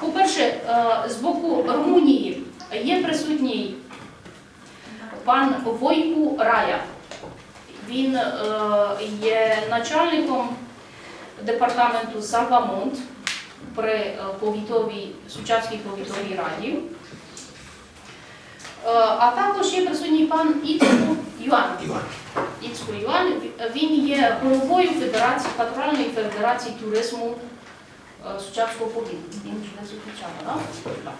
По-перше, е, з боку Румунії є присутній пан Войку Рая. Він е, є начальником департаменту Салвамонт при е, повітовій, Сучавській повітовій раді. А також є присутній пан Іцку Юан. Іцку Юан. Він є головою Федерації, Патрульної Федерації туризму е, Сучавського повіту. Він живе з так?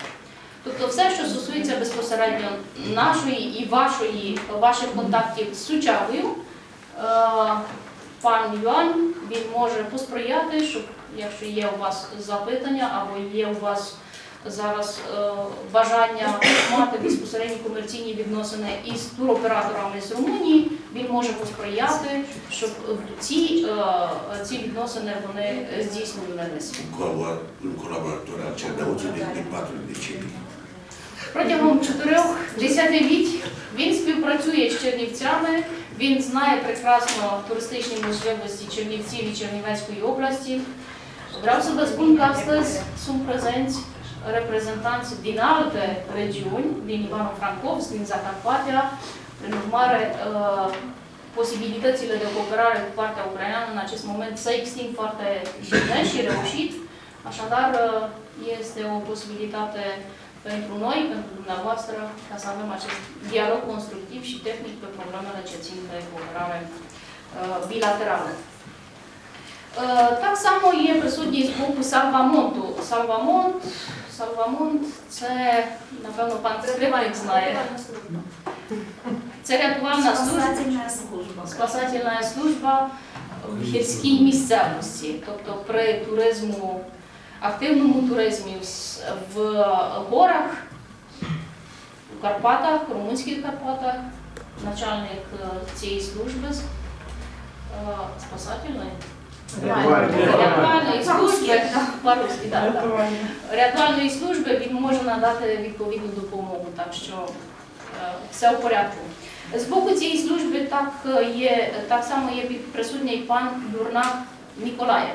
Тобто все, що стосується безпосередньо нашої і вашої, ваших контактів з Сучавою, е, пан Юан він може посприяти, щоб якщо є у вас запитання або є у вас зараз е, бажання мати безпосередні комерційні відносини із туроператорами з Румунії, він може посприяти, щоб ці, е, ці відносини вони здійснювалися. Patru. Протягом чотирьох десятиліть він співпрацює з Чернівцями. Він знає прекрасно туристичні можливості Чернівців і Чернівецької області. Vreau să vă spun că astăzi sunt prezenți reprezentanți din alte regiuni, din Ivano-Francovsk, din Zacarpatia. Prin urmare, uh, posibilitățile de cooperare cu partea ucraineană în acest moment se extind foarte bine și reușit. Așadar, uh, este o posibilitate pentru noi, pentru dumneavoastră, ca să avem acest dialog constructiv și tehnic pe problemele ce țin de cooperare uh, bilaterală. Е, Так само є присутній з боку Салвамонту. Салвамонт, Салвамонт це, напевно, пан Скрипник знає. Це рятувальна служба, спасательна служба в гірській місцевості. Тобто при туризму, активному туризмі в- горах, в Карпатах, в румунських Карпатах, начальник е, цієї служби е, спасательної. Рятувальної служби, по-русски, да, да. рятувальної служби він може надати відповідну допомогу, так що е, все в порядку. З боку цієї служби так, е, є, так само є під- присутній пан Юрнак Ніколаєв.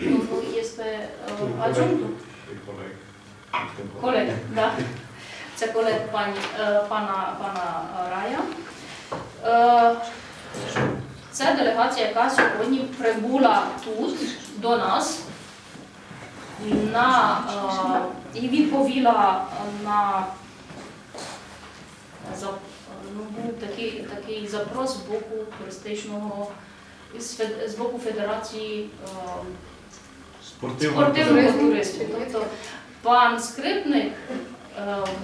Ну, Є аджунту. Колег, да. Це колег пані, е, пана, пана Рая. Це делегація, яка сьогодні прибула тут до нас на, е, і відповіла на за- ну, був такий, такий запрос з боку туристичного з, боку Федерації е, спортивного туризму. Тобто пан Скрипник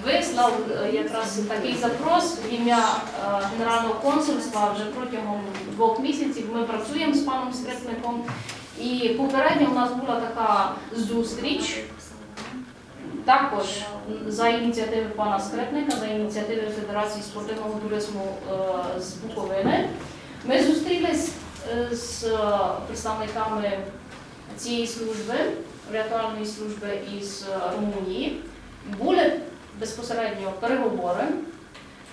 вислав е, якраз такий запрос в ім'я е, Генерального консульства вже протягом двох місяців. Ми працюємо з паном Скрипником. І попередньо у нас була така зустріч. Також за ініціативи пана Скрипника, за ініціативи Федерації спортивного туризму е, з Буковини, ми зустрілись е, з е, представниками цієї служби, рятувальної служби із е, Румунії. Були безпосередньо переговори,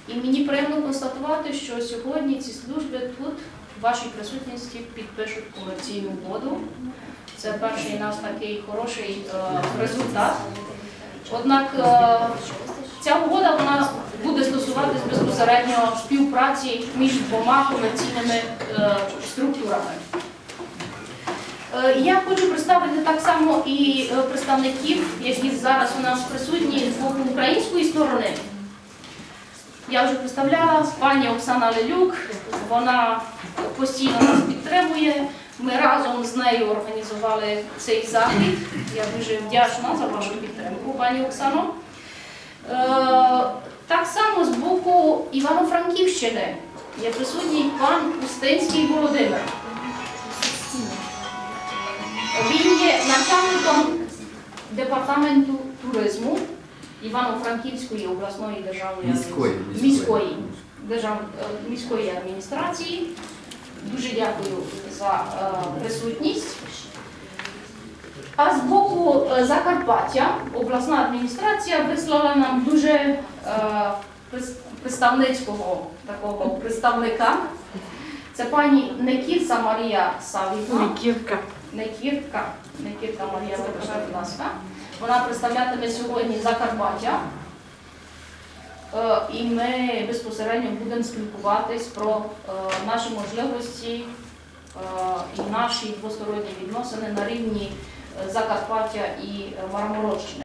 і мені приємно констатувати, що сьогодні ці служби тут в вашій присутності підпишуть комерційну угоду. Це перший наш такий хороший е, результат. Однак е, ця угода вона буде стосуватись безпосередньо співпраці між двома комерційними е, структурами. Е, Я хочу представити так само і е, представників, які зараз у нас присутні з боку української сторони. Я вже представляла пані Оксана Лелюк, вона постійно нас підтримує. Ми разом з нею організували цей захід. Я дуже вдячна за вашу підтримку, пані Оксано. Е, Так само з боку Івано-Франківщини є присутній пан Устинський Володимир. Департаменту туризму Івано-Франківської обласної державної Міської, адміністрації. міської. міської, держав... е, міської адміністрації. Дуже дякую за е, присутність. А з боку е, Закарпаття обласна адміністрація вислала нам дуже представницького такого представника. Це пані Некірса Марія Савітна. Никитка. Некірка, Некірка Марія, вибачте, будь ласка. Вона представлятиме сьогодні Закарпаття. Е, І ми безпосередньо будемо спілкуватись про е, наші можливості е, і наші двосторонні відносини на рівні Закарпаття і Мараморощини.